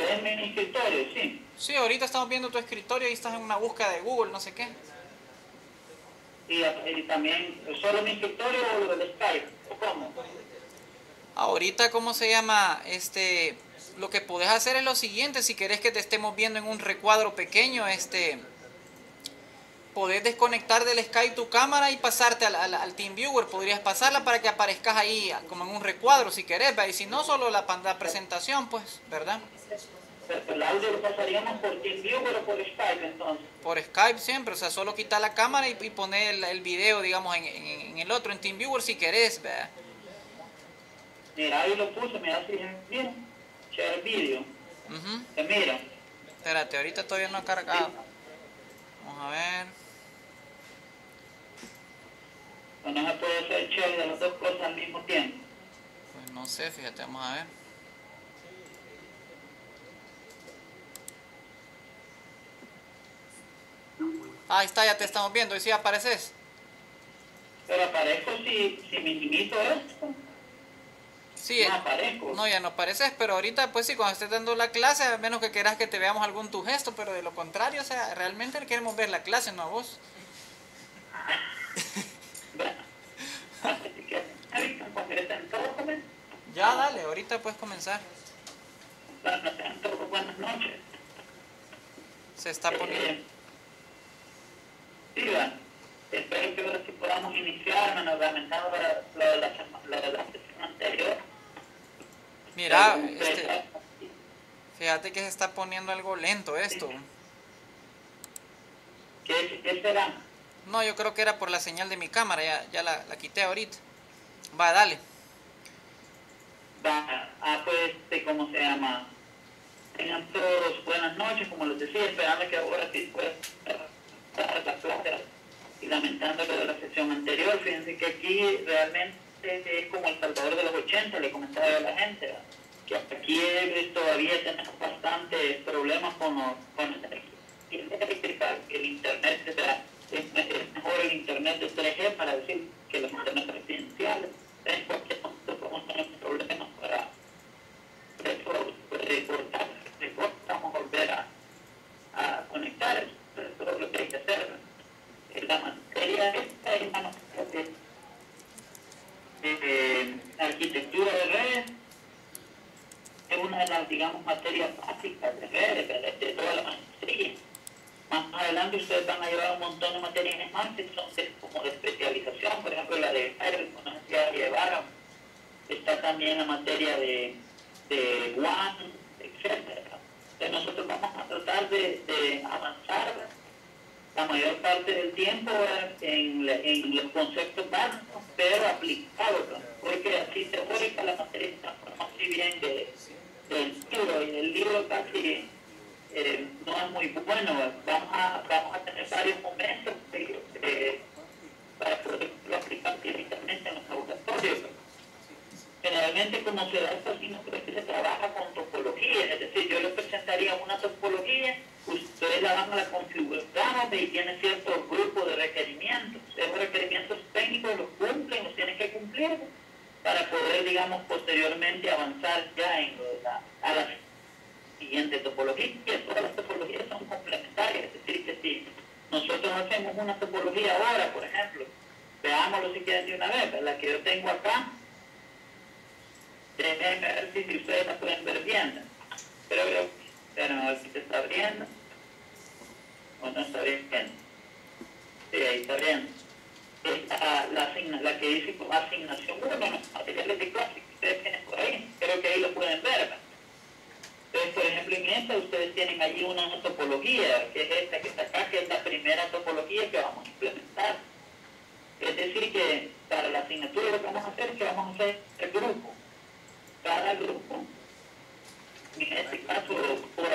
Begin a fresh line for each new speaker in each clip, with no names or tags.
¿Ves mi escritorio? Sí.
Sí, ahorita estamos viendo tu escritorio y estás en una búsqueda de Google, no sé qué.
Y, y también, ¿solo mi escritorio o lo del Skype? ¿O cómo?
Ahorita, ¿cómo se llama? Este, lo que podés hacer es lo siguiente, si querés que te estemos viendo en un recuadro pequeño, este, podés desconectar del Skype tu cámara y pasarte al, al, al TeamViewer, podrías pasarla para que aparezcas ahí como en un recuadro si querés, ¿verdad? y si no, solo la, la presentación, pues, ¿verdad?
El audio lo pasaríamos por TeamViewer por Skype entonces.
Por Skype siempre, o sea, solo quitar la cámara y, y poner el, el, video, digamos, en, en, en, el otro, en TeamViewer si querés, ¿verdad?
Mira, ahí lo puse, mira, si mira, share video.
Uh -huh.
Se mira.
Espérate, ahorita todavía no ha cargado. Vamos a ver.
No se puede hacer share de las dos cosas al mismo tiempo.
Pues no sé, fíjate, vamos a ver. Ahí está, ya te estamos viendo. ¿Y si apareces?
Pero aparezco si, si minimizo esto.
Sí,
no aparezco.
No, ya no apareces, pero ahorita, pues sí, cuando estés dando la clase, a menos que quieras que te veamos algún tu gesto, pero de lo contrario, o sea, realmente queremos ver la clase, no a vos. ya, dale, ahorita puedes comenzar.
Buenas noches.
Se está poniendo.
Bueno. Espero que ahora sí podamos iniciar, menos lamentando lo de la, lo de la sesión anterior.
Mira, este, fíjate que se está poniendo algo lento esto.
¿Qué, qué será?
No, yo creo que era por la señal de mi cámara, ya, ya la, la quité ahorita. Va, dale.
Va, ah, pues, este, ¿cómo se llama? Tengan todos buenas noches, como les decía, esperando que ahora sí pueda dar la y lamentando lo de la sesión anterior. Fíjense que aquí realmente es como el Salvador de los 80, le comentaba a la gente, que aquí todavía tenemos bastantes problemas con, los, con eléctrica, el internet es, es, mejor el internet de 3G para decir que los internet residenciales. En cualquier momento podemos tener problemas para recortar, vamos a volver a, a conectar, eso es lo que hay que hacer. La materia esta es una materia de, de arquitectura de redes es una de las, digamos, materias básicas de redes, de, de toda la maestría. Más adelante ustedes van a llevar un montón de materias más que son de, como de especialización, por ejemplo la de aire, de está también la materia de, de etc. Nosotros vamos a tratar de avanzar la mayor parte del tiempo en, en los conceptos básicos, pero aplicados, porque así teórica la materia está así bien de, del libro, y el libro casi eh, no es muy bueno. Vamos a, vamos a tener varios momentos de, de, para poderlo aplicar directamente en los laboratorios. Generalmente, como se da esto, así no creo que se trabaja con topología, es decir, yo les presentaría una topología, ustedes la van a la y tiene cierto grupo de requerimientos. Esos requerimientos técnicos los cumplen, los tienen que cumplir para poder, digamos, posteriormente avanzar ya en la, a la siguiente topología. Todas las topologías son complementarias, es decir, que si nosotros hacemos una topología ahora, por ejemplo, veámoslo si quieren de una vez, la que yo tengo acá, si, ustedes la pueden ver bien. Pero creo que a ver si se está viendo o no está bien. Sí, ahí está bien esta, la, la que dice asignación 1, materiales de clase que ustedes tienen por ahí, creo que ahí lo pueden ver. Entonces, por ejemplo, en esta ustedes tienen allí una topología, que es esta que está acá, que es la primera topología que vamos a implementar. Es decir, que para la asignatura lo que vamos a hacer es que vamos a hacer el grupo. Cada grupo, en este caso por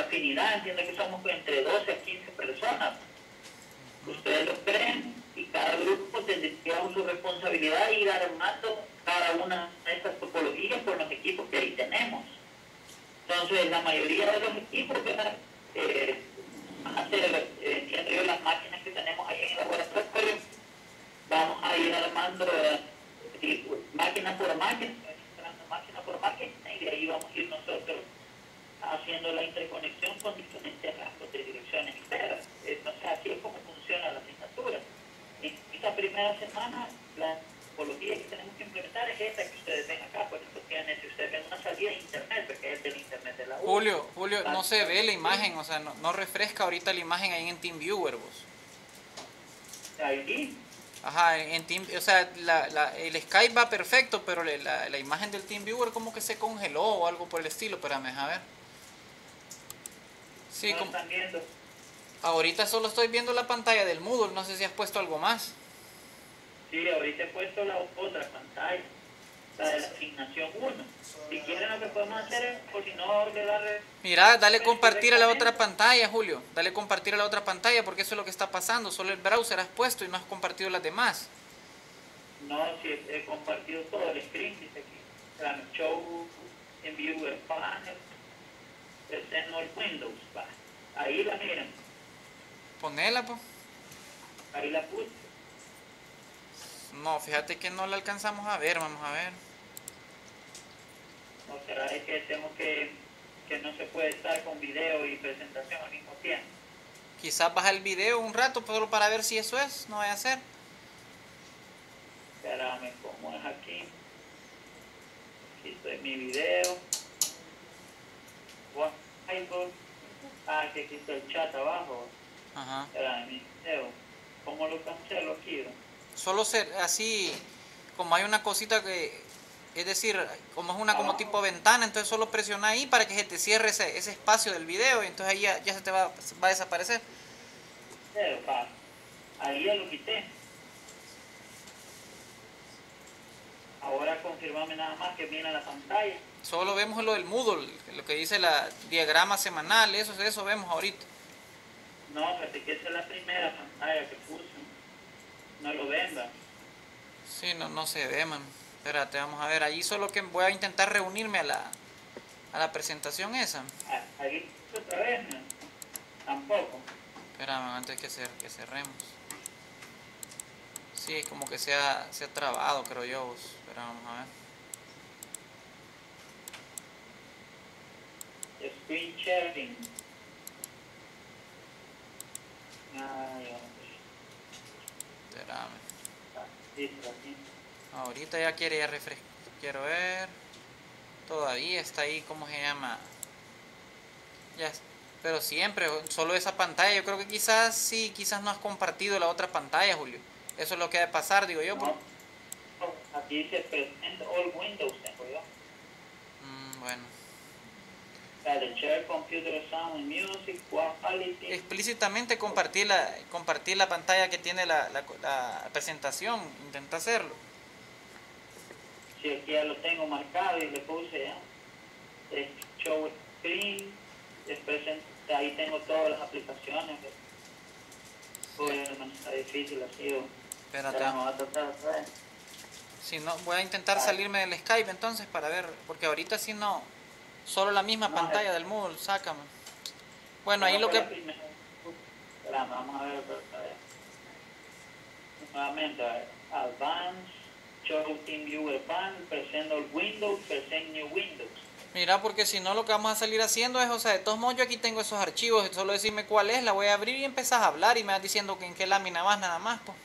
entiendo que somos entre 12 a 15 personas. Ustedes lo creen, y cada grupo tendría su responsabilidad de ir armando cada una de estas topologías con los equipos que ahí tenemos. Entonces, la mayoría de los equipos eh, van a ser, eh, las máquinas que tenemos ahí en el laboratorio, vamos a ir armando eh, máquina por máquina, máquina por máquina, y de ahí vamos a ir nosotros haciendo la interconexión con diferentes rangos de direcciones internas. Entonces, así es como funciona la asignatura. En esta primera semana, la topología que tenemos que implementar es esta que ustedes ven acá. Por ejemplo, tiene, si ustedes ven una salida de internet, porque es del internet de la U.
Julio, Julio, no se ve la imagen, o sea, no, no refresca ahorita la imagen ahí en TeamViewer vos.
Ahí,
Ajá, en Team, o sea, la, la, el Skype va perfecto, pero la, la, la imagen del TeamViewer como que se congeló o algo por el estilo, espérame, a ver. Sí,
no
como,
están viendo.
ahorita solo estoy viendo la pantalla del Moodle, no sé si has puesto algo más.
Sí, ahorita he puesto la otra pantalla, la de la asignación 1. Si quieren lo que podemos hacer es, por si no le darle...
Mira, dale compartir a la otra pantalla, Julio. Dale compartir a la otra pantalla porque eso es lo que está pasando. Solo el browser has puesto y no has compartido las demás.
No, si he compartido todo el screen, dice aquí. Show en viewer panel, all windows, va. Ahí la miran,
Ponela, pues.
ahí la puse.
No, fíjate que no la alcanzamos a ver, vamos a ver.
¿No será es que tengo que, que no se puede estar con video y presentación al mismo tiempo?
Quizás baja el video un rato solo para ver si eso es, no vaya a ser.
Espérame, ¿cómo es aquí? Aquí estoy mi video. Ah, que aquí está el chat abajo.
Ajá.
Espérame, mi video. ¿Cómo lo cancelo aquí?
Solo ser así, como hay una cosita que, es decir, como es una como tipo ventana, entonces solo presiona ahí para que se te cierre ese, ese espacio del video y entonces ahí ya, ya se te va, va a desaparecer.
Pero, pa, ahí ya lo quité. Ahora confirmame nada más que viene a la pantalla.
Solo vemos lo del Moodle, lo que dice la diagrama semanal, eso, eso vemos ahorita.
No, fíjate que esa es la primera pantalla que puse. No lo ven, va.
Sí, no, no se ve, man. Espérate, vamos a ver. Allí solo que voy a intentar reunirme a la, a la presentación esa.
Ah, Aquí otra vez, no. Tampoco.
Espérame, antes que, cer- que cerremos. Sí, es como que se ha, se ha trabado, creo yo. vos. Espera, vamos a ver.
Screen sharing. Ay, hombre.
Espérame.
Listo, aquí.
Ahorita ya quiere ya refrescar. Quiero ver. Todavía está ahí, ¿cómo se llama? Ya, pero siempre, solo esa pantalla. Yo creo que quizás sí, quizás no has compartido la otra pantalla, Julio. Eso es lo que debe pasar, digo yo.
No.
por-
Aquí dice present all windows, tengo yo.
Mm, bueno. Explícitamente compartir la, compartir la pantalla que tiene la, la, la presentación. Intenta hacerlo.
Si aquí ya lo tengo marcado y le puse ya. Show screen, es present, ahí tengo todas las aplicaciones. Uy, no está difícil así. o-
Espérate.
Va a tratar.
Si no, voy a intentar salirme del Skype entonces para ver, porque ahorita sí no, solo la misma
No,
pantalla
es-
del Moodle, sácame. Bueno, ahí lo
la
que...
Espera, vamos a ver. Nuevamente, a ver. Advanced, Show Team Viewer Pan, Present All Windows, Present New Windows.
Mira, porque si no lo que vamos a salir haciendo es, o sea, de todos modos yo aquí tengo esos archivos, solo decirme cuál es, la voy a abrir y empezás a hablar y me vas diciendo que en qué lámina vas nada más, pues.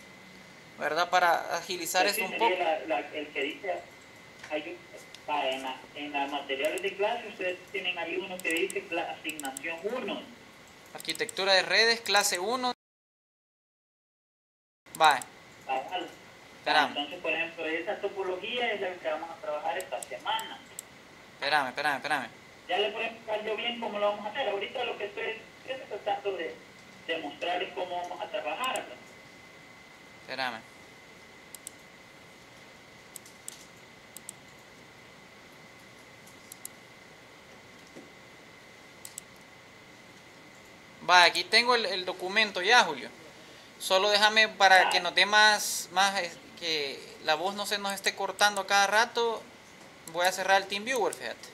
¿Verdad? Para agilizar
Ese
esto un poco.
la- la- el que dice, hay un- en, la, en los materiales de clase ustedes tienen ahí uno que dice asignación 1.
Arquitectura de redes, clase 1. Vale, Espérame.
Entonces, por ejemplo, esa topología es la que vamos a trabajar esta semana.
espérame, espérame, espérame.
Ya le puedo explicar yo bien cómo lo vamos a hacer. Ahorita lo que estoy, estoy tratando de demostrarles cómo vamos a trabajar.
Espérame. Va, aquí tengo el, el documento ya, Julio. Solo déjame para que nos dé más, más, que la voz no se nos esté cortando cada rato. Voy a cerrar el TeamViewer, fíjate.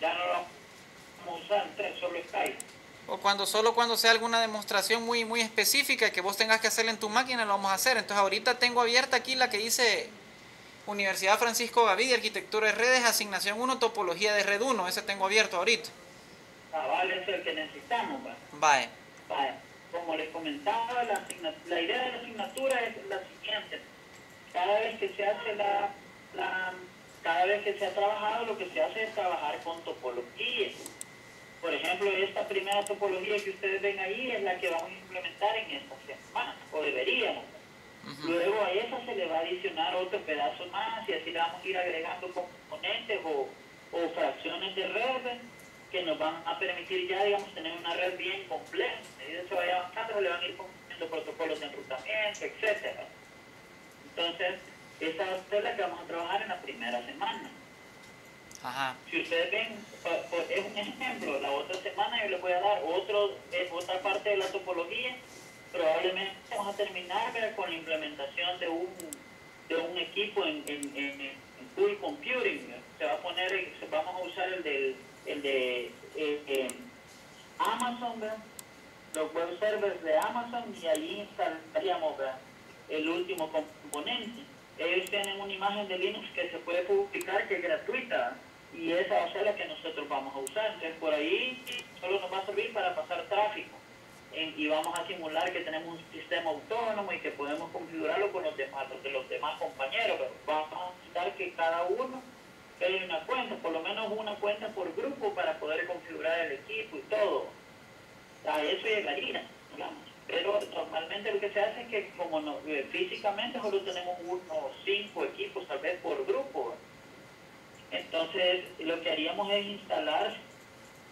Ya no lo vamos a usar, entonces solo Skype.
O cuando solo cuando sea alguna demostración muy muy específica que vos tengas que hacer en tu máquina lo vamos a hacer. Entonces ahorita tengo abierta aquí la que dice Universidad Francisco Gavidia, Arquitectura de Redes, asignación 1, topología de red 1. Ese tengo abierto ahorita.
Vale, eso es el que necesitamos, va.
Vale.
Vale. Como les comentaba, la, la idea de la asignatura es la siguiente. Cada vez que se hace la, la, cada vez que se ha trabajado, lo que se hace es trabajar con topologías. Por ejemplo, esta primera topología que ustedes ven ahí es la que vamos a implementar en esta semana, o deberíamos. Luego a esa se le va a adicionar otro pedazo más y así le vamos a ir agregando componentes o, o fracciones de red que nos van a permitir ya, digamos, tener una red bien compleja. Que se vaya avanzando, le van a ir poniendo protocolos de enrutamiento, etcétera. Entonces, esa va a ser la que vamos a trabajar en la primera semana.
Ajá.
Si ustedes ven, es un ejemplo, la otra semana yo les voy a dar otro, otra parte de la topología probablemente vamos a terminar con la implementación de un, de un equipo en, en, en, Full Computing. Se va a poner, vamos a usar el, del, el de eh, Amazon, los web servers de Amazon y ahí instalaríamos el último componente. Ellos tienen una imagen de Linux que se puede publicar que es gratuita y esa va a ser la que nosotros vamos a usar. Entonces por ahí solo nos va a servir para pasar tráfico y vamos a simular que tenemos un sistema autónomo y que podemos configurarlo con los demás, los, los demás compañeros, pero vamos a necesitar que cada uno tenga una cuenta, por lo menos una cuenta por grupo para poder configurar el equipo y todo. A eso llegaría, digamos. Pero normalmente lo que se hace es que como eh, físicamente solo tenemos unos cinco equipos tal vez por grupo, entonces lo que haríamos es instalar,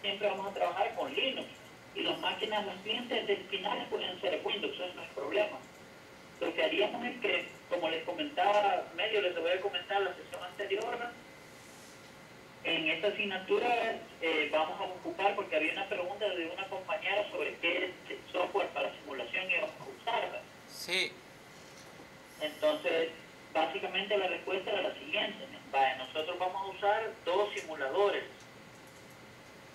siempre vamos a trabajar con Linux y las máquinas, los clientes del final pueden ser Windows, eso no es problema. Lo que haríamos es que, como les comentaba, medio les voy a comentar la sesión anterior, en esta asignatura eh, vamos a ocupar, porque había una pregunta de una compañera sobre qué software para simulación íbamos a usar.
Sí.
Entonces, básicamente la respuesta era la siguiente. nosotros vamos a usar dos simuladores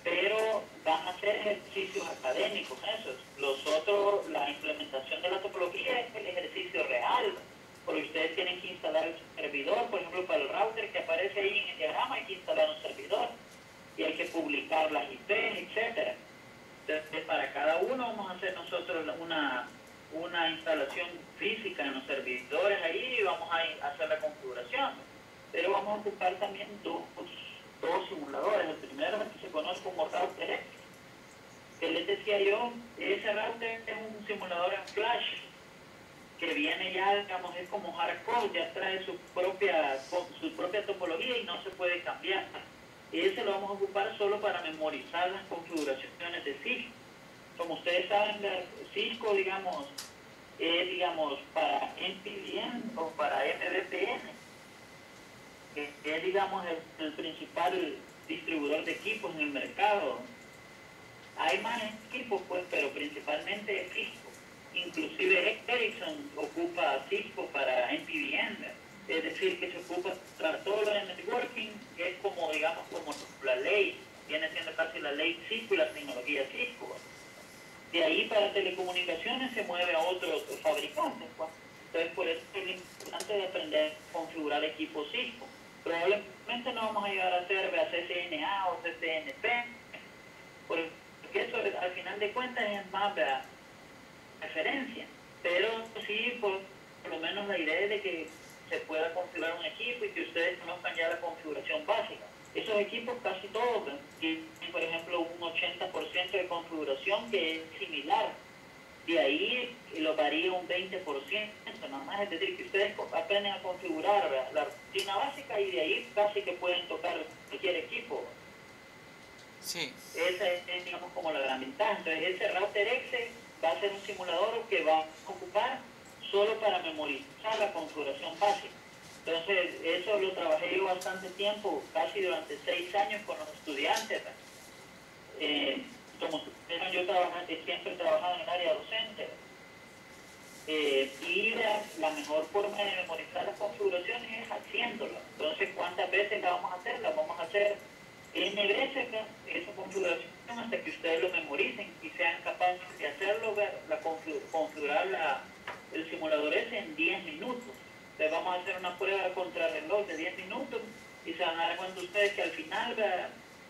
pero van a ser ejercicios académicos esos. Los otros, la implementación de la topología es el ejercicio real, porque ustedes tienen que instalar el servidor, por ejemplo, para el router que aparece ahí en el diagrama hay que instalar un servidor y hay que publicar las IP, etcétera. Entonces, para cada uno vamos a hacer nosotros una, una instalación física en los servidores ahí y vamos a hacer la configuración. Pero vamos a ocupar también dos dos simuladores. El primero es que se conoce como router X. Que les decía yo, ese router es un simulador en flash que viene ya, digamos, es como hardcore, ya trae su propia, su propia topología y no se puede cambiar. Ese lo vamos a ocupar solo para memorizar las configuraciones de Cisco. Como ustedes saben, Cisco, digamos, es, digamos, para NPVM o para MVPN que es, digamos, el, principal distribuidor de equipos en el mercado. Hay más equipos, pues, pero principalmente Cisco. Inclusive Ericsson ocupa Cisco para NPVM, es decir, que se ocupa para todo lo de networking, que es como, digamos, como la ley, viene siendo casi la ley Cisco y la tecnología Cisco. De ahí para telecomunicaciones se mueve a otros fabricantes. Pues. Entonces, por eso es importante de aprender a configurar equipos Cisco probablemente no vamos a llegar a hacer a CCNA o CCNP, porque eso al final de cuentas es más referencia, pero sí por, lo menos la idea de que se pueda configurar un equipo y que ustedes conozcan ya la configuración básica. Esos equipos casi todos tienen, por ejemplo, un 80% de configuración que es similar de ahí lo varía un 20%, nada más, es decir, que ustedes aprenden a configurar la rutina básica y de ahí casi que pueden tocar cualquier equipo.
Sí.
Esa es, digamos, como la gran ventaja. Entonces, ese router X va a ser un simulador que va a ocupar solo para memorizar la configuración básica. Entonces, eso lo trabajé yo bastante tiempo, casi durante seis años con los estudiantes. Eh, como yo trabajé, siempre he trabajado en el área docente, eh, y la, mejor forma de memorizar las configuraciones es haciéndolo. Entonces, ¿cuántas veces la vamos a hacer? La vamos a hacer N veces esa configuración hasta que ustedes lo memoricen y sean capaces el en 10 minutos. Entonces vamos a hacer una prueba contra reloj de 10 minutos y se van a dar cuenta ustedes que al final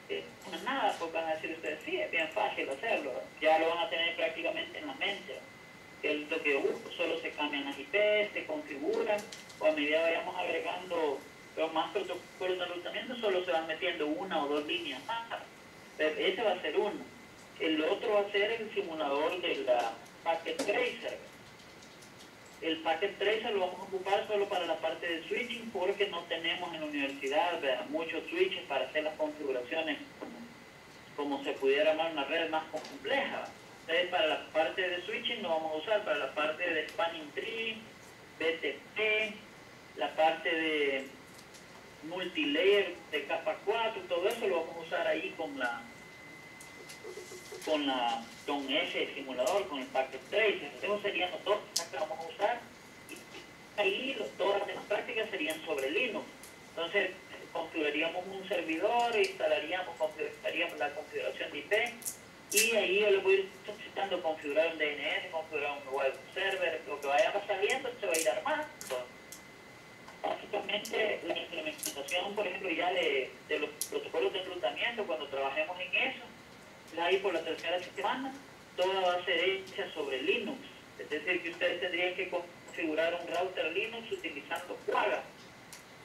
eh, no es nada, pues van a decir ustedes, sí, es bien fácil hacerlo, ya lo van a tener prácticamente en la mente, que es lo que uh, solo se cambian las IP, se configuran, o a medida vayamos agregando los más protocolos de enrutamiento, solo se van metiendo una o dos líneas más. Ese va a ser uno. El otro va a ser el simulador de la Packet Tracer el packet tracer lo vamos a ocupar solo para la parte de switching porque no tenemos en la universidad muchos switches para hacer las configuraciones como, se pudiera armar una red más compleja. Entonces para la parte de switching lo vamos a usar para la parte de spanning tree, BTP, la parte de multilayer de capa 4, todo eso lo vamos a usar ahí con la con la con ese simulador, con el packet tracer. Esos serían los dos que vamos a usar. Y ahí todas las demás prácticas serían sobre Linux. Entonces, configuraríamos un servidor, instalaríamos, configuraríamos la configuración de IP y ahí yo le voy a ir solicitando configurar un DNS, configurar un web server, lo que vaya saliendo se va a ir armando. Básicamente la implementación, por ejemplo, ya de, de los protocolos de enrutamiento, cuando trabajemos en eso, ahí por la tercera semana, toda va a ser hecha sobre Linux. Es decir, que ustedes tendrían que configurar un router Linux utilizando Quagga.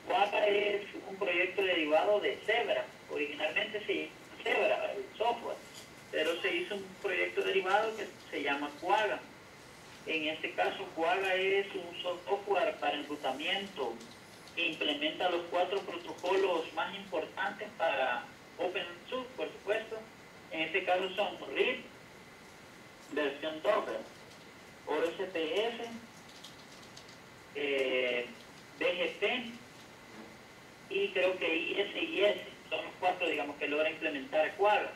Quagga es un proyecto derivado de Zebra. Originalmente se llama Zebra, el software, pero se hizo un proyecto derivado que se llama Quagga. En este caso, Quagga es un software para enrutamiento que implementa los cuatro protocolos más importantes para OpenSUSE, por supuesto, en este caso son RIP, versión Docker, OSPF, eh, BGP y creo que ISIS son los cuatro digamos que logra implementar Quagga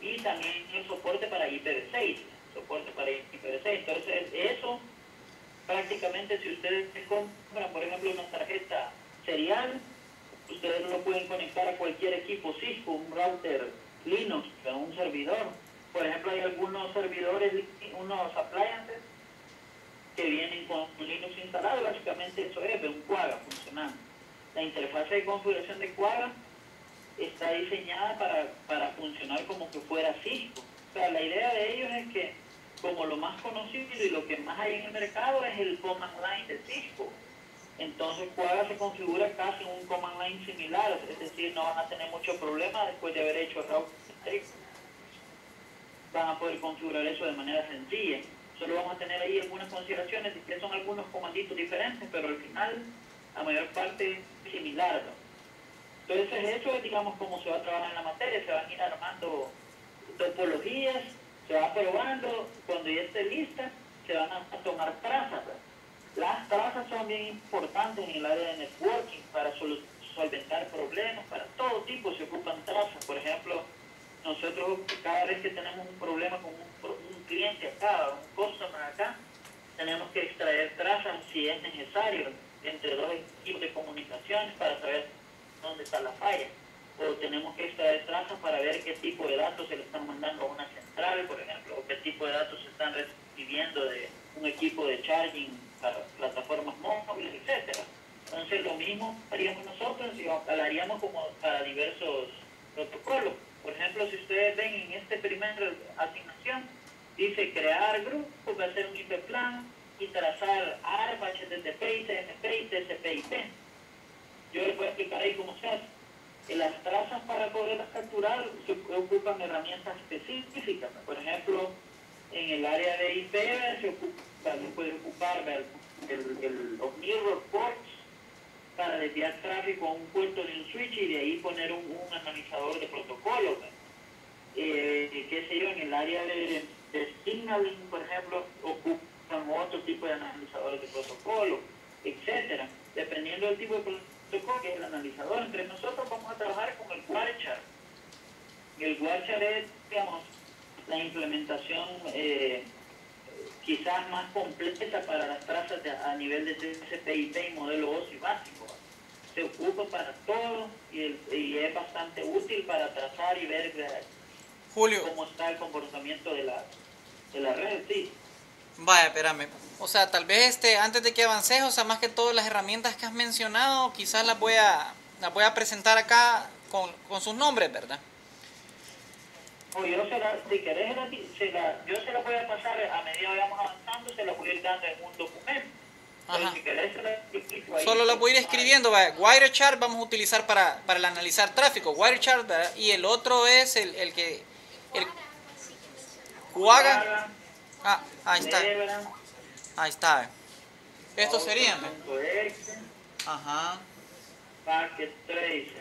y también el soporte para IPv6 soporte para IPv6 entonces eso prácticamente si ustedes compran por ejemplo una tarjeta serial ustedes lo pueden conectar a cualquier equipo Cisco un router Linux, un servidor. Por ejemplo, hay algunos servidores, unos appliances que vienen con Linux instalado, básicamente eso es, un Quagga funcionando. La interfaz de configuración de Quagga está diseñada para, para funcionar como que fuera Cisco. O sea, la idea de ellos es que como lo más conocido y lo que más hay en el mercado es el command line de Cisco. Entonces Quagga se configura casi un command line similar, es decir, no van a tener mucho problema después de haber hecho routing. Van a poder configurar eso de manera sencilla. Solo vamos a tener ahí algunas consideraciones, que son algunos comanditos diferentes, pero al final la mayor parte es similar. Entonces eso es, digamos, cómo se va a trabajar en la materia, se van a ir armando topologías, se va probando, cuando ya esté lista, se van a tomar trazas. Las trazas son bien importantes en el área de networking para solventar problemas, para todo tipo se ocupan trazas. Por ejemplo, nosotros cada vez que tenemos un problema con un, cliente acá, un customer acá, tenemos que extraer trazas si es necesario entre dos equipos de comunicaciones para saber dónde está la falla. O tenemos que extraer trazas para ver qué tipo de datos se le están mandando a una central, por ejemplo, o qué tipo de datos se están recibiendo de un equipo de charging para plataformas móviles, etcétera. Entonces lo mismo haríamos nosotros y hablaríamos como para diversos protocolos. Por ejemplo, si ustedes ven en este primer asignación, dice crear grupos, ser un IP plan y trazar ARP, HTTP, ITMP y TCP/IP. Yo les voy a explicar ahí cómo se hace. En las trazas para poderlas capturar se ocupan herramientas específicas. Por ejemplo, en el área de IP se ocupa también puede ocupar el, el, los mirror para desviar tráfico a un puerto de un switch y de ahí poner un, analizador de protocolo. Eh, qué sé yo, en el área de, de signaling, por ejemplo, ocupan otro tipo de analizadores de protocolo, etcétera. Dependiendo del tipo de protocolo que es el analizador. Entre nosotros vamos a trabajar con el Warchar. El Warchar es, digamos, la implementación eh, quizás más completa para las trazas a nivel de TCP/IP y modelo OSI básico. Se ocupa para todo y, es bastante útil para trazar y ver
Julio,
cómo está el comportamiento de la, de la red. Sí.
Vaya, espérame. O sea, tal vez este, antes de que avances, o sea, más que todas las herramientas que has mencionado, quizás las voy a, las voy a presentar acá con, con sus nombres, ¿verdad?
Yo se la, si querés, se la, yo se la voy a pasar a medida que vayamos avanzando, se la voy a ir dando en un documento.
Ajá.
Si querés, se la explico ahí.
Solo las voy a ir escribiendo. vaya. Wirechat vamos a utilizar para, para el analizar tráfico. Wirechat, ¿verdad? Y el otro es el, el que... El Quagga. Ah, ahí está. Ahí está. Estos serían.
punto exe,
Ajá.
Packet Tracer.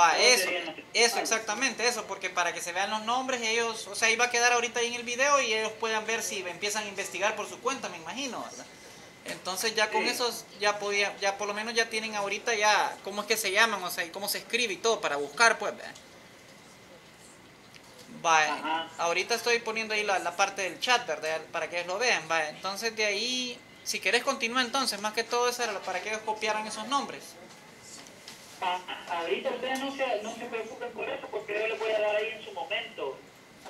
Va, eso, eso exactamente, eso, porque para que se vean los nombres, ellos, o sea, ahí va a quedar ahorita ahí en el video y ellos puedan ver si empiezan a investigar por su cuenta, me imagino, ¿verdad? Entonces ya con
Sí.
esos, ya podía, ya por lo menos ya tienen ahorita ya, cómo es que se llaman, o sea, y cómo se escribe y todo para buscar, pues, ¿verdad? Va,
Ajá.
ahorita estoy poniendo ahí la, la parte del chat, ¿verdad? Para que ellos lo vean, va, entonces de ahí, si querés continúa entonces, más que todo eso era para que ellos copiaran esos nombres.
Ah, ahorita ustedes no se, no se preocupen por eso, porque yo les voy a dar ahí en su momento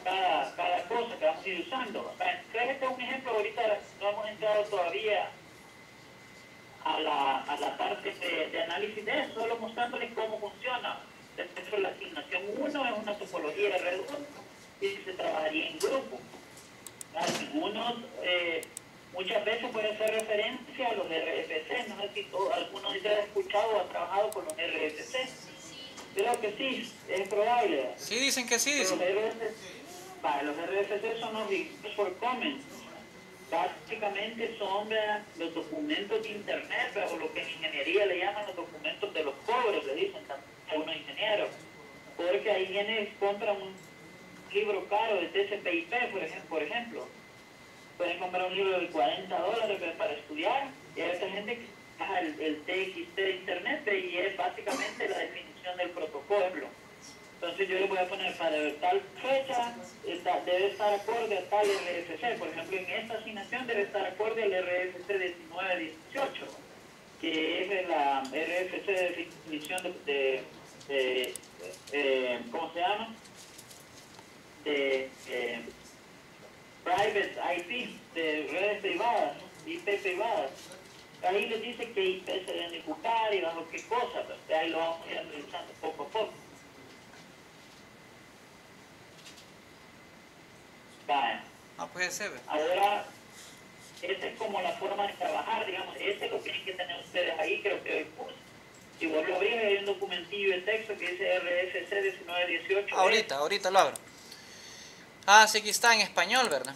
cada, cada cosa que vamos a ir usando. Entonces, este es un ejemplo, ahorita no hemos entrado todavía a la, a la parte de, de análisis de eso, solo mostrándoles cómo funciona. Hecho, la asignación 1 es una topología de red 1 y se trabajaría en grupo. Algunos, eh, muchas veces puede hacer referencia a los RFC, no sé si todo- algunos de ustedes han escuchado o han trabajado con los RFC. Creo que sí, es probable.
Sí, dicen que sí,
Los
dicen.
RFC, los RFC son los requests for comments. Básicamente son ¿verdad? los documentos de internet, ¿verdad? o lo que en ingeniería le llaman los documentos de los pobres, le dicen a unos ingenieros. Porque ahí viene, compran un libro caro de TCP/IP, por ejemplo, por ejemplo. Pueden comprar un libro de 40 dólares ¿verdad? para estudiar y hay otra gente que baja el, el TXT de internet y es básicamente la definición del protocolo. Entonces yo le voy a poner para tal fecha, debe estar acorde a tal RFC. Por ejemplo, en esta asignación debe estar acorde al RFC 1918, que es la RFC de definición de, de- de, eh, ¿cómo se llama? De eh, private IP, de redes privadas, IP privadas. Ahí les dice qué IP se deben ejecutar y bajo qué cosa, pero ahí lo vamos a ir analizando poco a poco. Vale.
No puede ser.
Ahora, esa es como la forma de trabajar, digamos, ese lo tienen que tener ustedes ahí, creo que hoy curso. Si vos lo abrís, hay un documentillo de texto que dice RFC 1918.
Ahorita, ahorita lo abro. Ah, sí, aquí está en español, ¿verdad?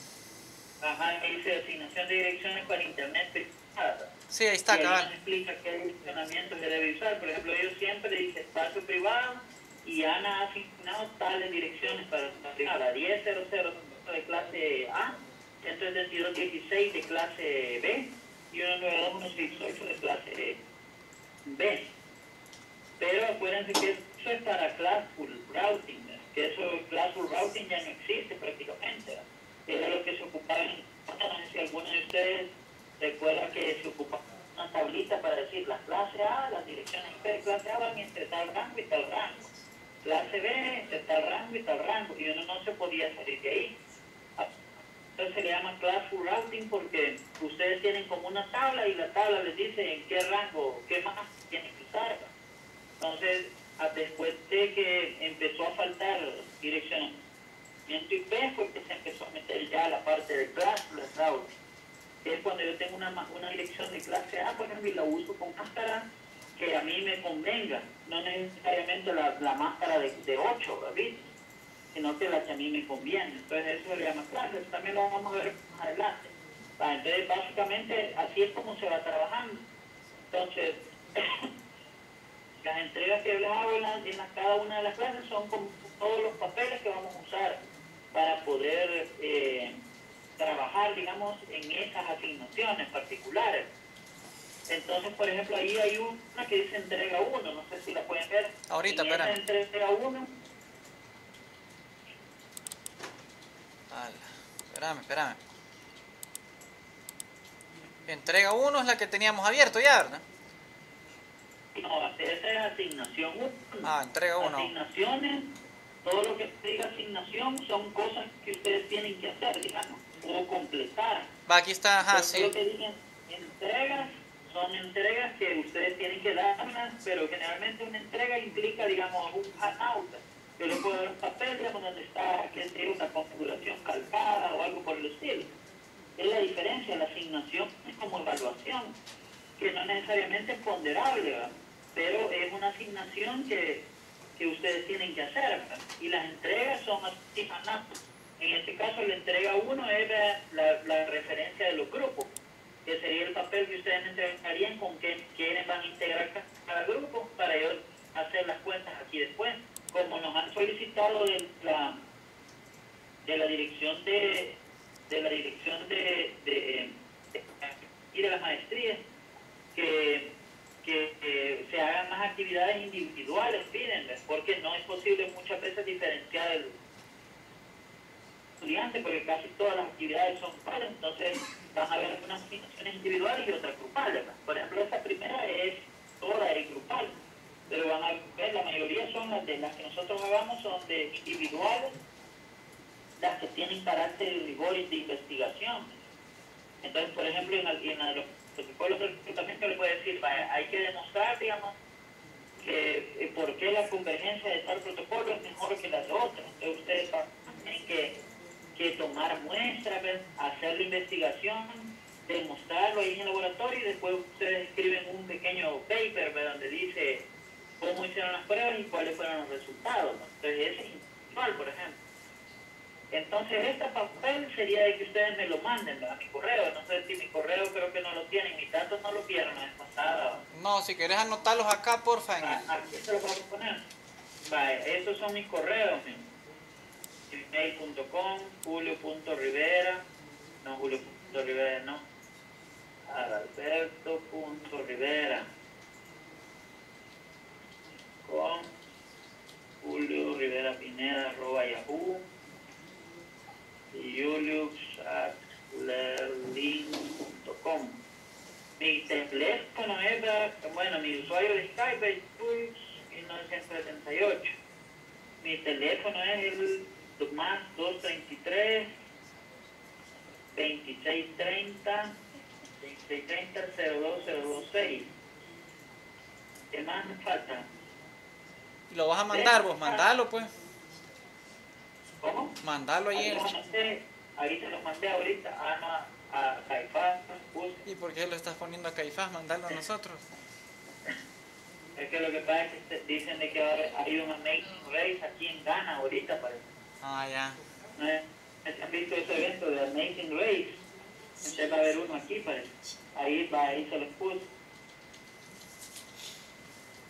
Ajá, dice asignación de direcciones para internet privada.
Sí, ahí está,
y ahí
cabal.
explica qué direccionamiento debe usar. Por ejemplo, ellos siempre dicen espacio privado y Ana ha asignado tales direcciones para la privada. 1000 de clase A, 13216 de clase B y 19218 de clase B. Pero acuérdense que eso es para Classful Routing, ¿no? Que eso Classful Routing ya no existe prácticamente. Era lo que se ocupaba no sé si alguno de ustedes recuerda que se ocupaba una tablita para decir la clase A, las direcciones IP clase A van entre tal rango y tal rango. Clase B entre tal rango y tal rango. Y uno no se podía salir de ahí. Entonces se le llama Classful Routing porque ustedes tienen como una tabla y la tabla les dice en qué rango, qué más tienen que usar. Entonces, después de que empezó a faltar direccionamiento IP, porque se empezó a meter ya la parte de classless routing. Que es cuando yo tengo una, una dirección de clase A, por ejemplo, y la uso con máscara que a mí me convenga, no necesariamente la, la máscara de, de 8, ¿verdad? sino que la que a mí me conviene. Entonces eso le llama classes, también lo vamos a ver más adelante. Ah, Entonces básicamente así es como se va trabajando. Entonces, las entregas que les hago en, la- en la- cada una de las clases son como todos los papeles que vamos a usar para poder eh, trabajar, digamos, en esas asignaciones particulares. Entonces, por ejemplo, ahí hay una que dice entrega 1, no sé si la pueden ver.
Ahorita,
en
espérame.
entrega 1
Ala, Espérame, espérame. Entrega 1 es la que teníamos abierto ya, ¿verdad?
No, esa es asignación 1.
Ah, entrega 1.
Asignaciones, todo lo que diga asignación son cosas que ustedes tienen que hacer, digamos, o completar.
Va, aquí está, ajá,
Todo
sí.
lo que digan entregas son entregas que ustedes tienen que darlas, pero generalmente una entrega implica, digamos, un handout. Yo le puedo dar un papel, donde está, que sea una configuración calcada o algo por el estilo. Es la diferencia, la asignación es como evaluación, que no necesariamente es ponderable, ¿verdad? Pero es una asignación que, que ustedes tienen que hacer. Y las entregas son handout. En este caso, la entrega 1 es la, la- referencia de los grupos, que sería el papel que ustedes entregarían con qué, quiénes van a integrar ca- cada grupo para yo hacer las cuentas aquí después. Como nos han solicitado de la, de la dirección de, de la dirección de, de, de- y de las maestrías, que, que, eh, se hagan más actividades individuales, piden, porque no es posible muchas veces diferenciar el estudiante, porque casi todas las actividades son grupales, entonces van a haber algunas asignaciones individuales y otras grupales. Por ejemplo, esta primera es toda es grupal, pero van a ver, la mayoría son las de las que nosotros hagamos son de individuales, las que tienen carácter de rigor y de investigación. Entonces, por ejemplo, en, en la protocolos de reclutamiento le puede decir, hay que demostrar, digamos, que eh, por qué la convergencia de tal protocolo es mejor que la de otro. Entonces ustedes tienen que, que tomar muestras, hacer la investigación, demostrarlo ahí en el laboratorio y después ustedes escriben un pequeño paper donde dice cómo hicieron las pruebas y cuáles fueron los resultados. Entonces ese es individual, por ejemplo. Entonces, este papel sería de que ustedes me lo manden a mi correo. No sé si mi correo creo que no lo tienen, mis datos no lo vieron la vez pasada.
No, si querés anotarlos acá, porfa. en el-
Ah, Aquí se lo vamos a poner. Vale, esos son mis correos. gmail.com, julio.rivera, no, julio.rivera, no. Alberto.rivera. Con Julio Rivera Pineda, arroba yahoo. Y. Mi teléfono es, ¿verdad? bueno, mi usuario de Skype es Julius 1978. Mi teléfono es el más 233 2630 2630 02026. ¿Qué más me falta?
Y lo vas a mandar vos, mandalo pues.
¿Cómo?
Mandalo ahí.
Ahí,
en
lo mandé, ahí se los mandé ahorita a Ana, a Caifás.
¿Y por qué lo estás poniendo a Caifás? Mandalo a nosotros.
Es que lo que pasa es que se- dicen de que hay un Amazing Race aquí en Ghana ahorita, parece.
Ah, ya.
¿No? ¿Han visto ese evento de Amazing Race? Entonces va a haber uno aquí, parece. Ahí va, ahí se los puse.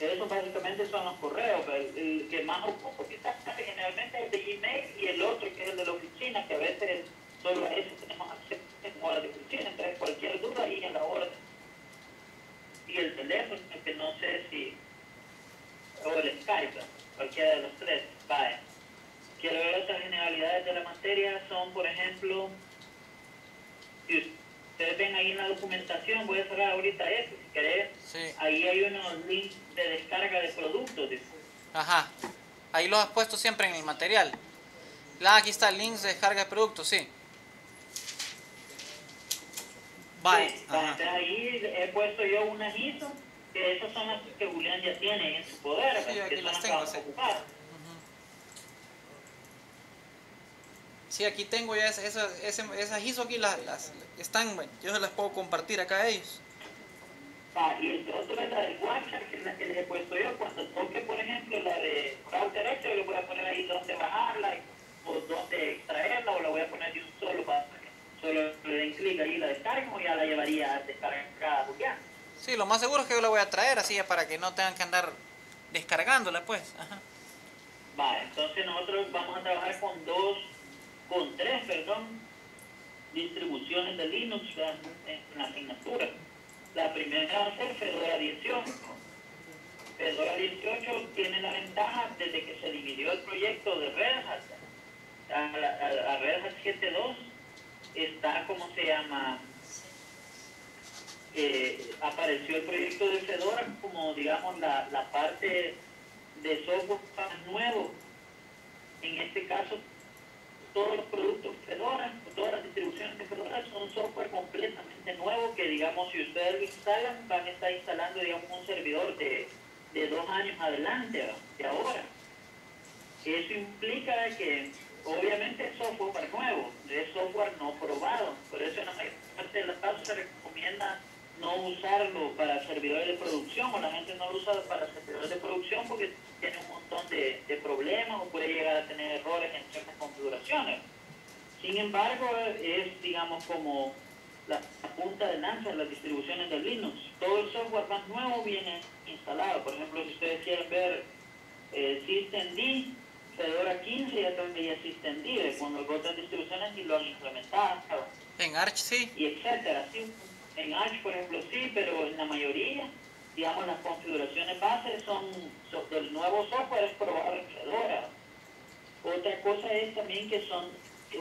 Eso básicamente son los correos, el, el que más ocupo quizás generalmente es el de Gmail y el otro que es el de la oficina, que a veces solo a eso tenemos acceso en horas de oficina, entonces cualquier duda ahí en la orden. Y el teléfono, que no sé si, o el Skype, cualquiera de los tres, vaya. Quiero ver otras generalidades de la materia, son por ejemplo, si ustedes ven ahí en la documentación, voy a cerrar ahorita eso, si querés,
Sí.
ahí hay unos links de descarga de productos.
Ajá. Ahí los has puesto siempre en el material. Ah, aquí está, links de descarga de productos, sí. Vale.
Sí, entonces ahí he puesto yo unas ISO, que esas son las que Julián ya tiene en su poder,
Sí, aquí
que son
las
que
tengo,
a
sí. Sí, aquí tengo ya ese- esa- ese- esas ISO aquí, las, las están, yo se las puedo compartir acá a ellos.
Ah, y el otro es la de WhatsApp, que es la que les he puesto yo. Cuando toque, por ejemplo, la de router extra, yo le voy a poner ahí dónde bajarla o dónde extraerla, o la voy a poner de un solo para que solo le den clic ahí y la descarguen o ya la llevaría a descargar a Julián.
Sí, lo más seguro es que yo la voy a traer así ya para que no tengan que andar descargándola, pues. Ajá.
Vale, entonces nosotros vamos a trabajar con dos, con tres, perdón, distribuciones de Linux en la asignatura. La primera va a ser Fedora 18. Fedora 18 tiene la ventaja desde que se dividió el proyecto de Red Hat a, a- a Red Hat 7.2 está, ¿cómo se llama? Eh, apareció el proyecto de Fedora como, digamos, la, la parte de software más nuevo en este caso, todos los productos Fedora, todas las distribuciones de Fedora son software completamente nuevo que, digamos, si ustedes lo instalan, van a estar instalando, digamos, un servidor de, de dos años adelante, de ahora. Eso implica que, obviamente, es software nuevo, es software no probado. Por eso, en la mayor parte de los casos se recomienda no usarlo para servidores de producción, o la gente no lo usa para servidores de producción porque tiene un montón de, de problemas o puede llegar a tener errores en ciertas configuraciones. Sin embargo, es, digamos, como la, punta de lanza de las distribuciones de Linux. Todo el software más nuevo viene instalado. Por ejemplo, si ustedes quieren ver eh, systemd, Fedora 15 ya tendría systemd, cuando otras distribuciones ni lo han implementado.
En Arch sí.
Y etcétera. Sí, en Arch, por ejemplo, sí, pero en la mayoría, digamos, las configuraciones bases son, del nuevo software es probado en Fedora. Otra cosa es también que son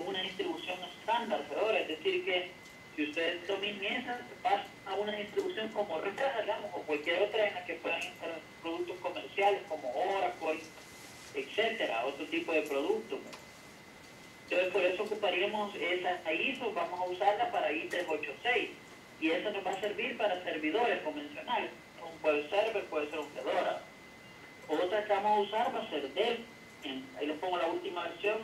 una distribución estándar Fedora, es decir, que si ustedes dominan esa, pasan a una distribución como Red digamos, o cualquier otra en la que puedan instalar productos comerciales como Oracle, etcétera, otro tipo de productos. Entonces, por eso ocuparíamos esa ISO, vamos a usarla para I386 y eso nos va a servir para servidores convencionales. Un web server puede ser un Fedora. Otra que vamos a usar va a ser Debian. Ahí les pongo la última versión.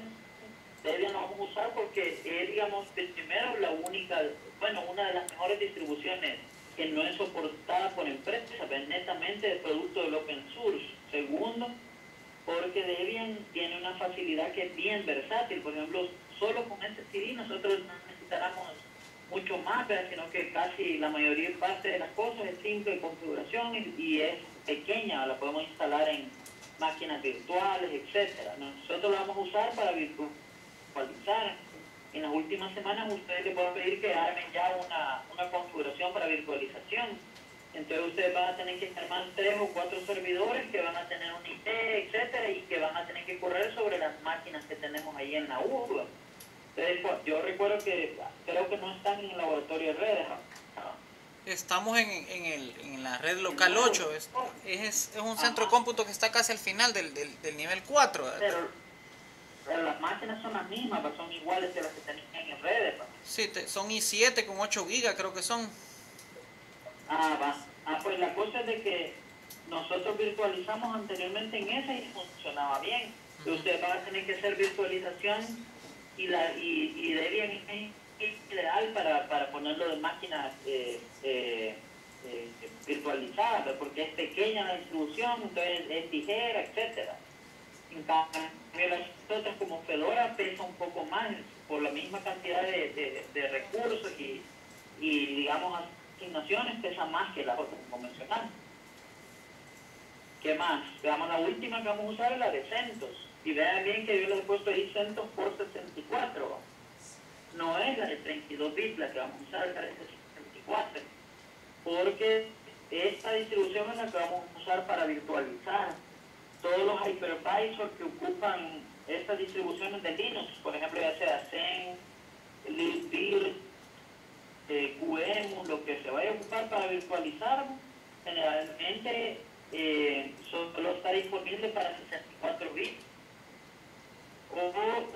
Debian lo vamos a usar porque es, digamos, primero la única, bueno, una de las mejores distribuciones que no es soportada por empresas, netamente de producto del open source. Segundo, porque Debian tiene una facilidad que es bien versátil. Por ejemplo, solo con este CD nosotros necesitáramos mucho más, sino que casi la mayoría parte de las cosas es simple configuración y, es pequeña, la podemos instalar en máquinas virtuales, etcétera. Nosotros la vamos a usar para virtualizar. En las últimas semanas ustedes le pueden pedir que armen ya una, una configuración para virtualización. Entonces ustedes van a tener que armar tres o cuatro servidores que van a tener un IP, etcétera, y que van a tener que correr sobre las máquinas que tenemos ahí en la urba yo recuerdo que creo que no están en el laboratorio de redes.
Estamos en, en, el, en la red local 8, es, es, es un centro de cómputo que está casi al final del, del, del nivel 4.
Pero, las máquinas son las mismas, pues, son iguales que las que tenían en redes. Pues.
Sí, son i7 con 8 gigas creo que son.
Ah, va. Ah, pues la cosa es de que nosotros virtualizamos anteriormente en esa y funcionaba bien. Usted va a tener que hacer virtualización y, la, y, y Debian es ideal para, para ponerlo de máquinas eh, eh, eh, virtualizadas, porque es pequeña la distribución, entonces es ligera, etcétera. En cambio, las otras como Fedora pesa un poco más por la misma cantidad de, de, recursos y, y, digamos, asignaciones pesa más que las otras convencionales. ¿Qué más? Veamos la última que vamos a usar, la de CentOS y vean bien que yo les he puesto ahí CentOS por 64. No es la de 32 bits la que vamos a usar, la de 64. Porque esta distribución es la que vamos a usar para virtualizar todos los hypervisors que ocupan estas distribuciones de Linux, por ejemplo, ya sea Zen, LibVir, eh, QEMU, lo que se vaya a ocupar para virtualizar, generalmente eh, solo está disponible para 64 bits o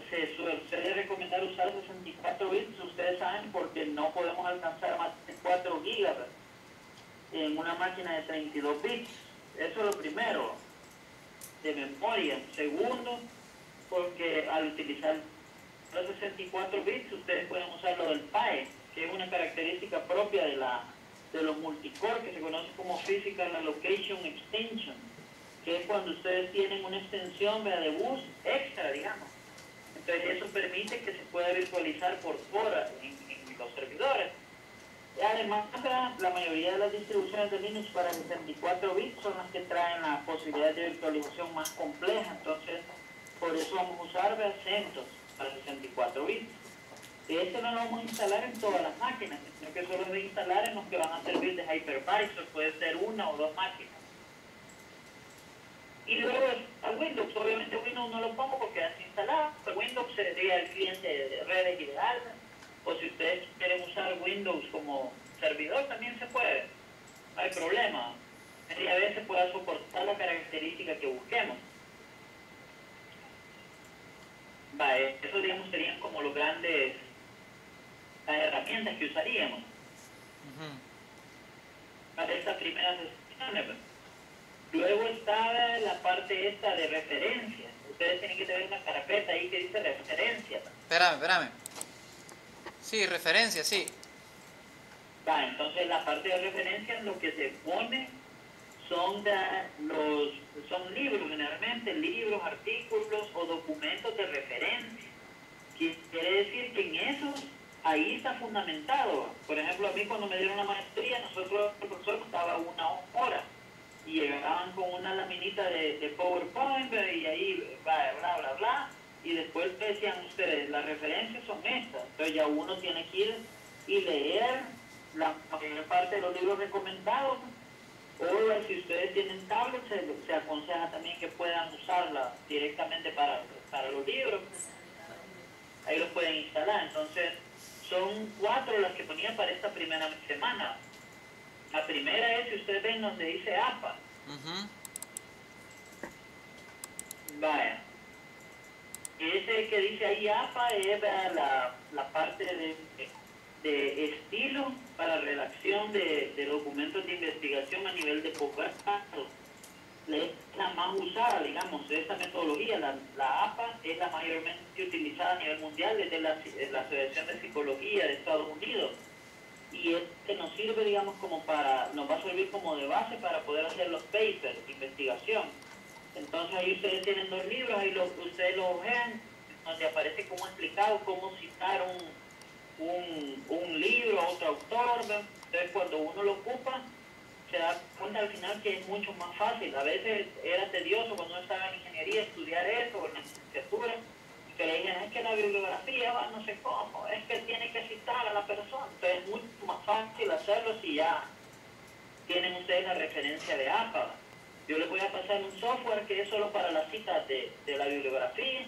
se suele recomendar usar 64 bits, ustedes saben, porque no podemos alcanzar más de 4 gigas en una máquina de 32 bits. Eso es lo primero, de memoria. Segundo, porque al utilizar los 64 bits, ustedes pueden usar lo del PAE, que es una característica propia de, la, de los multicore, que se conoce como Physical Allocation Extension que es cuando ustedes tienen una extensión de bus extra. Entonces eso permite que se pueda virtualizar por fuera en, los servidores. Y además, la mayoría de las distribuciones de Linux para 64 bits son las que traen la posibilidad de virtualización más compleja. Entonces, por eso vamos a usar CentOS para 64 bits. Este no lo vamos a instalar en todas las máquinas, sino que solo de instalar en los que van a servir de hypervisor, puede ser una o dos máquinas. Y luego a Windows, obviamente Windows no lo pongo porque es instalado, pero Windows sería el cliente de redes ideal, o si ustedes quieren usar Windows como servidor también se puede, no hay problema. Y a veces pueda soportar la característica que busquemos. Va, eso digamos serían como los grandes las herramientas que usaríamos para estas primeras sesiones. Luego está la parte esta de referencia. Ustedes tienen que tener una carpeta ahí que dice referencia. pues.
Espérame, espérame. Sí, referencia, sí.
Va, entonces la parte de referencia lo que se pone son da- los son libros generalmente, libros, artículos o documentos de referencia. Quiere decir que en esos ahí está fundamentado. Por ejemplo, a mí cuando me dieron la maestría, nosotros el profesor nos daba una hora y llegaban con una laminita de, de PowerPoint y ahí bla, bla, bla, bla. Y después decían ustedes, las referencias son estas. Entonces ya uno tiene que ir y leer la mayor parte de los libros recomendados. O si ustedes tienen tablet, se, se aconseja también que puedan usarla directamente para, para los libros. Ahí los pueden instalar. Entonces, son cuatro las que ponía para esta primera semana. La primera es, si ustedes ven donde dice APA, vaya. Ese que dice ahí APA es la, la parte de, de estilo para redacción de, de documentos de investigación a nivel de posgrado. Es la más usada, digamos, de esta metodología. La, la APA es la mayormente utilizada a nivel mundial desde la, de la Asociación de Psicología de Estados Unidos. Y este nos sirve, digamos, como para, nos va a servir como de base para poder hacer los papers, investigación. Entonces ahí ustedes tienen dos libros, ahí lo, ustedes lo vean, donde aparece como explicado cómo citar un, un, un libro otro autor. Entonces cuando uno lo ocupa, se da cuenta al final que es mucho más fácil. A veces era tedioso cuando uno estaba en ingeniería estudiar eso en la licenciatura, que le digan, es que la bibliografía va no sé cómo, es que tiene que citar a la persona. Entonces es mucho más fácil hacerlo si ya tienen ustedes la referencia de APA. Yo les voy a pasar un software que es solo para las citas de, de la bibliografía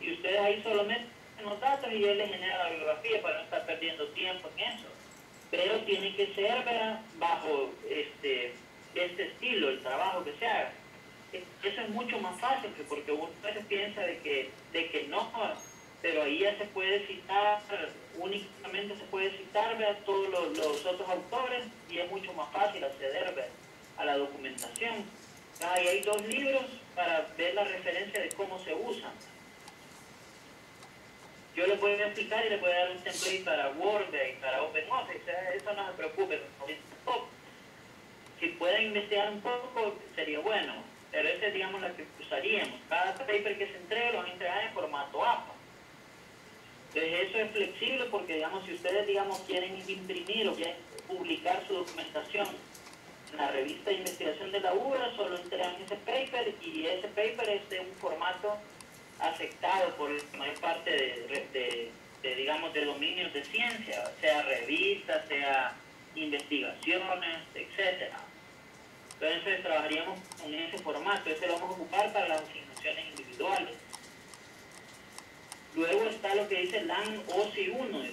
y ustedes ahí solo meten los datos y él les genera la bibliografía para no estar perdiendo tiempo en eso. Pero tiene que ser ¿verdad? bajo este, este estilo, el trabajo que se haga. Eso es mucho más fácil que porque uno a veces piensa de que, de que no, pero ahí ya se puede citar, únicamente se puede citar ¿verdad? todos los, otros autores y es mucho más fácil acceder a la documentación. Ahí hay dos libros para ver la referencia de cómo se usan. Yo les voy a explicar y les voy a dar un template para Word y para OpenOffice. Eso no se preocupen. Si pueden investigar un poco, sería bueno. Pero esa es, digamos, la que usaríamos. Cada paper que se entregue lo van a entregar en formato APA. Entonces eso es flexible porque, digamos, si ustedes, digamos, quieren imprimir o quieren publicar su documentación en la revista de investigación de la URA, solo entregan ese paper y ese paper es de un formato aceptado por la mayor parte de, digamos, de dominios de ciencia, sea revistas, sea investigaciones, etcétera. Entonces trabajaríamos con ese formato, ese lo vamos a ocupar para las asignaciones individuales. Luego está lo que dice LAN OSI 1.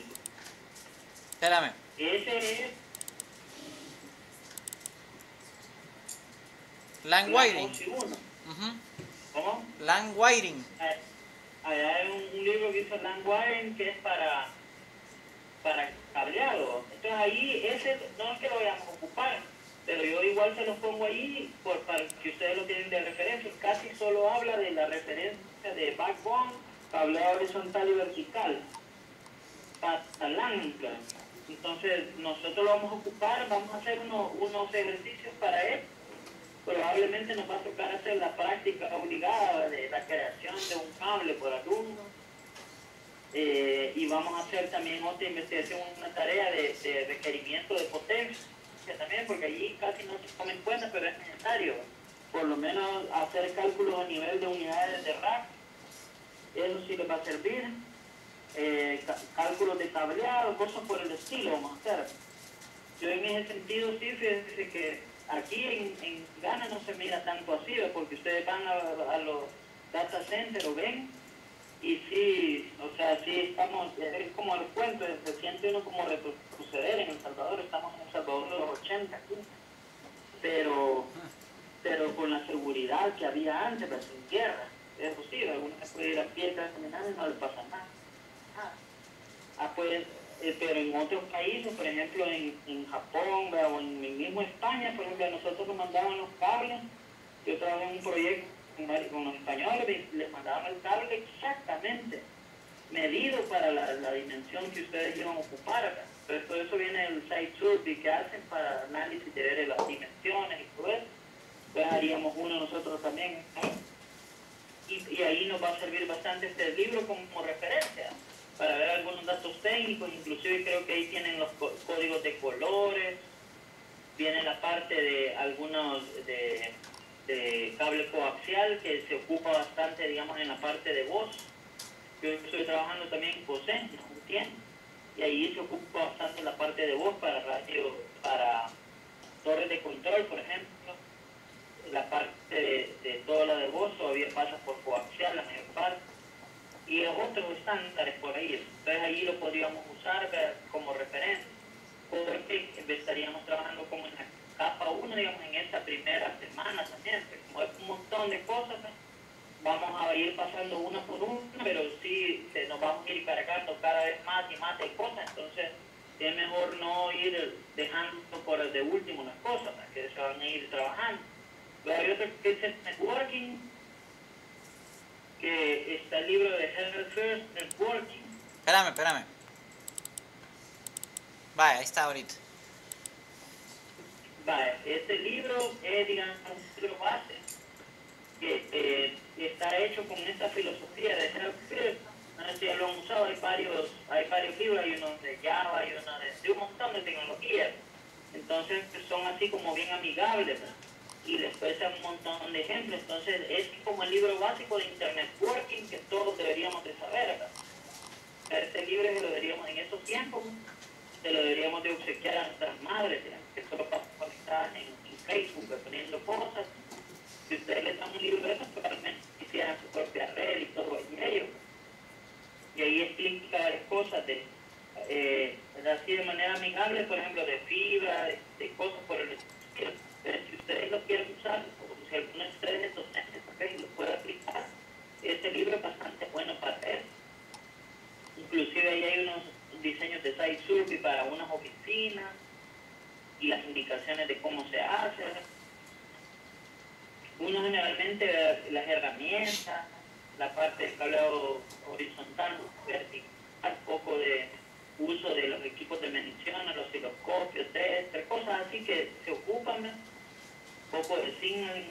Espérame.
Ese es
Land
LAN
wiring.
OSI 1.
Ujú.
¿Cómo?
Land wiring.
Eh, Allá hay un, un libro que dice LAN wiring que es para, para cableado. Entonces ahí ese no es que lo vayamos a ocupar, pero yo igual se los pongo ahí por, para que ustedes lo tienen de referencia. Casi solo habla de la referencia de backbone, cableado horizontal y vertical, palanca. Entonces nosotros lo vamos a ocupar, vamos a hacer uno- unos ejercicios para él. Probablemente nos va a tocar hacer la práctica obligada de la creación de un cable por alumno. Eh, y vamos a hacer también otra investigación, una tarea de requerimiento de potencia también, porque allí casi no se toma en cuenta, pero es necesario por lo menos hacer cálculos a nivel de unidades de rack. Eso sí les va a servir. Eh, cálculos de cableado, cosas por el estilo vamos a hacer. Yo en ese sentido sí, fíjense que aquí en, en Ghana no se mira tanto así, porque ustedes van a, a los data centers, lo ven, y sí, o sea, sí estamos, es como el cuento, se siente uno como retroceder en El Salvador, estamos en El Salvador de los 80 aquí, pero, pero con la seguridad que había antes, pues sin guerra. es posible, alguna vez puede ir a pie y no le pasa nada. Ah, pues, eh, pero en otros países, por ejemplo en, en Japón o en el mismo España, por ejemplo, a nosotros nos mandaban los cables, yo trabajé en un proyecto con, los españoles, les mandaban el cable exactamente medido para la, dimensión que ustedes iban a ocupar acá. Entonces eso viene del site survey que hacen para análisis de las dimensiones y todo eso. Entonces haríamos uno nosotros también. Y, y, ahí nos va a servir bastante este libro como, referencia para ver algunos datos técnicos, inclusive creo que ahí tienen los códigos de colores, viene la parte de algunos de, de cable coaxial que se ocupa bastante, digamos, en la parte de voz yo estoy trabajando también en COSEN, y ahí se ocupa bastante la parte de voz para radio, para torres de control, por ejemplo. La parte de, de toda la de voz todavía pasa por coaxial, la mayor parte. Y otros estándares por ahí. Entonces ahí lo podríamos usar como referencia. Porque estaríamos trabajando como en capa 1, digamos, en esta primera semana también. Como es un montón de cosas, vamos a ir pasando una por una, pero sí se nos vamos a ir cargando cada vez más y más de cosas, entonces es mejor no ir dejando por el de último las cosas, que se van a ir trabajando. Luego hay otro que es networking, que está el libro de Health First Networking.
Espérame, espérame. Vaya, ahí está ahorita.
Vaya, este libro es, digamos, un libro base que eh, está hecho con esta filosofía de ser no si ya lo han usado, hay varios, hay varios libros, hay uno de Java, hay uno de, un montón de tecnologías. Entonces son así como bien amigables y después hay un montón de ejemplos. Entonces es como el libro básico de Internet Working que todos deberíamos de saber acá. Este libro lo deberíamos en esos tiempos, se lo deberíamos de obsequiar a nuestras madres, que solo pasan conectadas en, en Facebook poniendo cosas si ustedes les dan un libro de eso, probablemente hicieran su propia red y todo ello. Y ahí explica varias cosas de, eh, así de manera amigable, por ejemplo, de fibra, de, cosas por el estilo. Pero si ustedes lo quieren usar, o si alguno de ustedes es docente, okay, lo puede aplicar, este libro es bastante bueno para eso. Inclusive ahí hay unos diseños de site survey para unas oficinas y las indicaciones de cómo se hace uno generalmente las herramientas, la parte del cableado horizontal, vertical, poco de uso de los equipos de medición, los osciloscopios, tres cosas así que se ocupan, poco de signaling,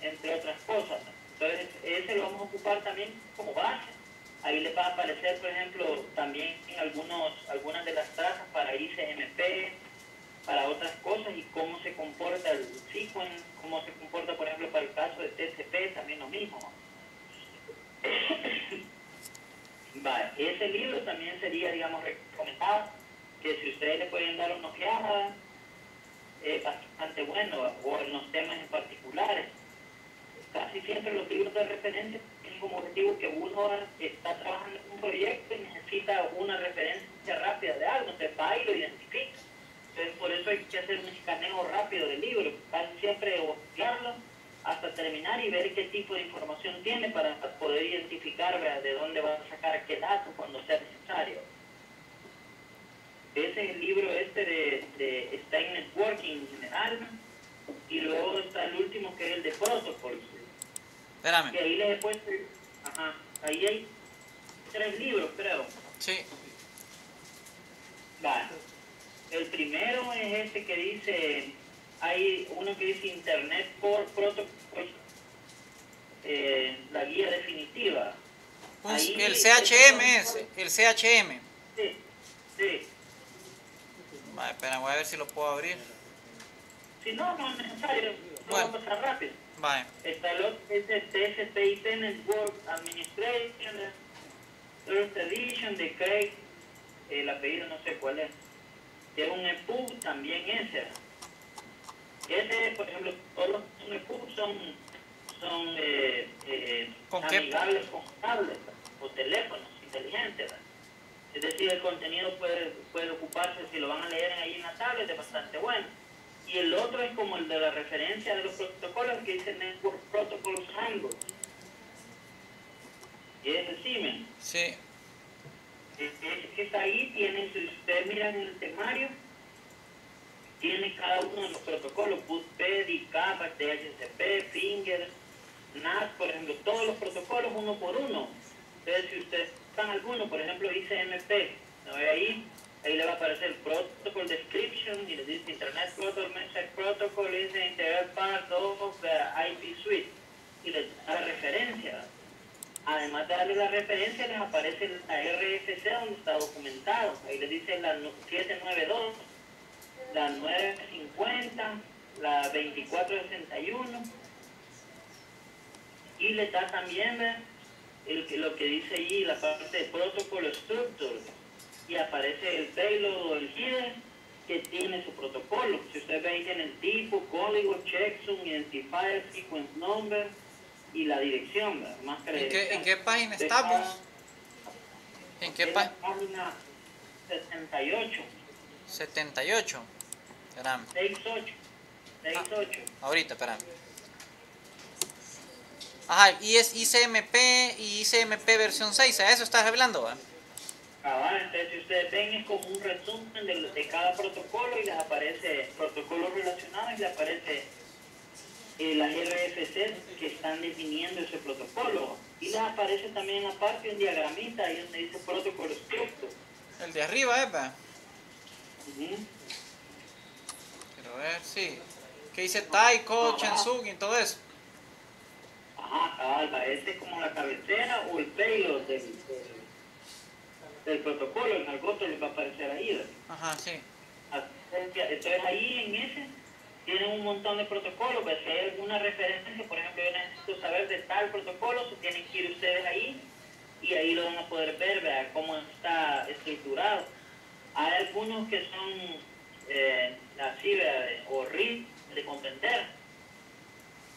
entre otras cosas. Entonces, ese lo vamos a ocupar también como base. Ahí les va a aparecer, por ejemplo, también algunos, algunas de las trazas para ICMP, para otras cosas y cómo se comporta el sequence, cómo se comporta, por ejemplo, para el caso de TCP, también lo mismo. vale, ese libro también sería, digamos, recomendado, que si ustedes le pueden dar una ojeada, es bastante bueno, o en los temas en particulares. Casi siempre los libros de referencia como objetivo que uno está trabajando en un proyecto y necesita una referencia rápida de algo, entonces va y lo identifica entonces, por eso hay que hacer un escaneo rápido del libro, siempre estudiarlo hasta terminar y ver qué tipo de información tiene para poder identificar de dónde va a sacar qué datos cuando sea necesario. Ese es el libro este de, de Stein Networking en general. Y luego está el último que es el de Protocols.
Espérame.
Y ahí puesto, ajá, ahí hay tres libros creo.
Sí.
Vale. El primero es este que dice, hay uno que dice Internet por Protocol, eh, la guía definitiva.
el CHM es, el CHM.
Sí, sí.
Vale, espera, voy a ver si lo puedo abrir.
Si no, no es necesario, no va a pasar rápido.
Vale.
El otro, es el TSPIT Network Administration, First Edition de Craig, el apellido no sé cuál es que es un EPUB también ese. Ese, por ejemplo, todos los EPUB son, son eh, eh, amigables con tablets o teléfonos inteligentes. Es decir, el contenido puede, puede ocuparse, si lo van a leer ahí en la tablet, es bastante bueno. Y el otro es como el de la referencia de los protocolos que dice Network Protocols Handbook. Y ese Siemens.
Sí.
Ese que está ahí tiene, si ustedes miran en el temario, tiene cada uno de los protocolos, BootPed, ICAPA, DHCP, Finger, NAS, por ejemplo, todos los protocolos uno por uno. Entonces, si ustedes están alguno, por ejemplo, ICMP, ¿no ve ahí? Ahí le va a aparecer el Protocol Description y le dice Internet Protocol, Message Protocol, dice Integral Part of IP Suite y le da la referencia. Además de darle la referencia, les aparece la RFC donde está documentado. Ahí le dice la 792, la 950, la 2461 y le da también lo que dice allí la parte de Protocol Structure y aparece el payload o el header que tiene su protocolo. Si ustedes ven, tiene el tipo, código, checksum, identifier, sequence number y la dirección, ¿verdad? Más que
¿En qué, en qué página estamos? ¿En qué página?
página 68,
78. Espérame.
68, 68.
Ahorita, espérame. Ajá, y es ICMP y ICMP versión 6, ¿a eso estás hablando? va?
Cabal, entonces si ustedes ven es como un resumen de, de cada protocolo y les aparece protocolos relacionados y les aparece eh, las RFC que están definiendo ese protocolo. Y les aparece también aparte un diagramita ahí donde dice protocolo structure.
El de arriba, ¿eh? va?
Ujú.
Quiero ver, sí. Que dice Tai, Code, Chensug y todo eso.
Ajá, cabal, ese es como la cabecera o el payload del, del, del protocolo. En algo otro les va a aparecer ahí. ¿verdad?
Ajá, sí.
Entonces ahí en ese tienen un montón de protocolos, pues si hay alguna referencia, por ejemplo, yo necesito saber de tal protocolo, se tienen que ir ustedes ahí y ahí lo van a poder ver, vea cómo está estructurado. Hay algunos que son eh, así, horribles de comprender.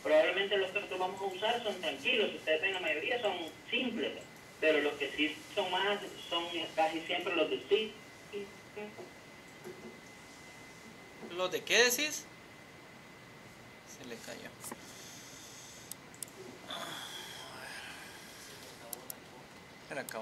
Probablemente los que nosotros vamos a usar son tranquilos, ustedes ven la mayoría son simples, pero los que sí son más, son casi siempre los de sí.
¿Los de qué decís? Se le cayó. Espera, acabo.